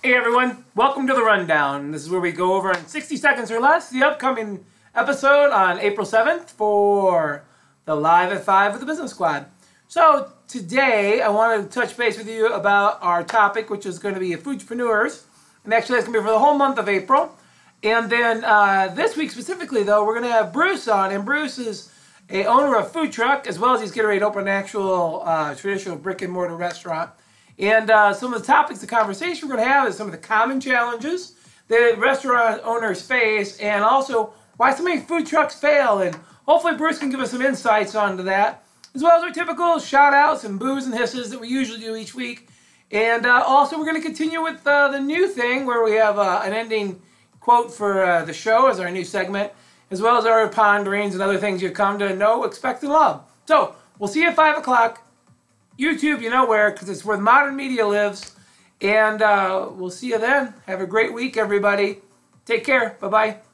Hey everyone, welcome to the Rundown. This is where we go over in 60 seconds or less the upcoming episode on April 7th for the Live at 5 with the Business Squad. So today I want to touch base with you about our topic, which is going to be foodpreneurs. And actually that's going to be for the whole month of April. And then uh, this week specifically, though, we're going to have Bruce on. And Bruce is a owner of food truck, as well as he's getting ready to open an actual uh, traditional brick and mortar restaurant. And uh, some of the topics of conversation we're going to have is some of the common challenges that restaurant owners face, and also why so many food trucks fail. And hopefully, Bruce can give us some insights onto that, as well as our typical shout outs and boos and hisses that we usually do each week. And uh, also, we're going to continue with uh, the new thing where we have uh, an ending quote for uh, the show as our new segment, as well as our ponderings and other things you've come to know, expect, and love. So, we'll see you at 5 o'clock. YouTube, you know where, because it's where the modern media lives. And uh, we'll see you then. Have a great week, everybody. Take care. Bye bye.